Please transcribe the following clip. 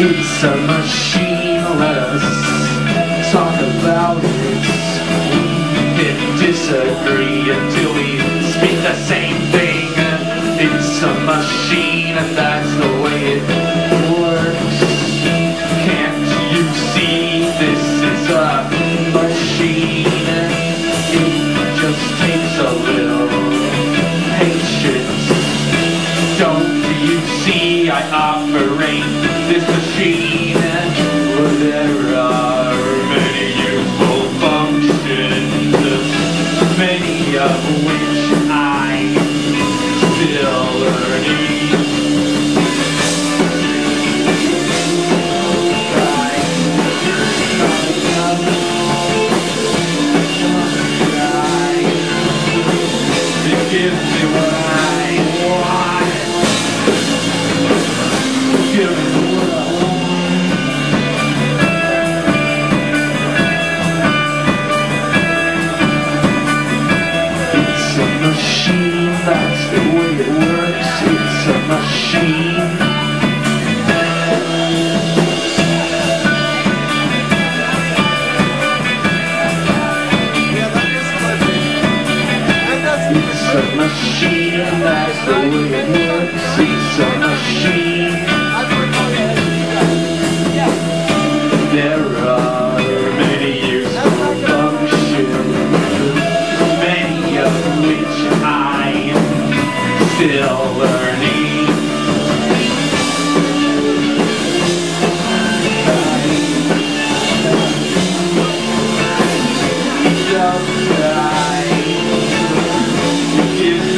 It's a machine, let us talk about it. We can disagree until we speak the same thing. It's a machine, and that's the way it works. Can't you see this is a machine? It just takes a little patience. Don't you see I operate? Machine? There are many useful functions, many of which I'm still learning. It gives me I It's a machine. It's a machine, that's the way it works. Still learning. Don't die. Give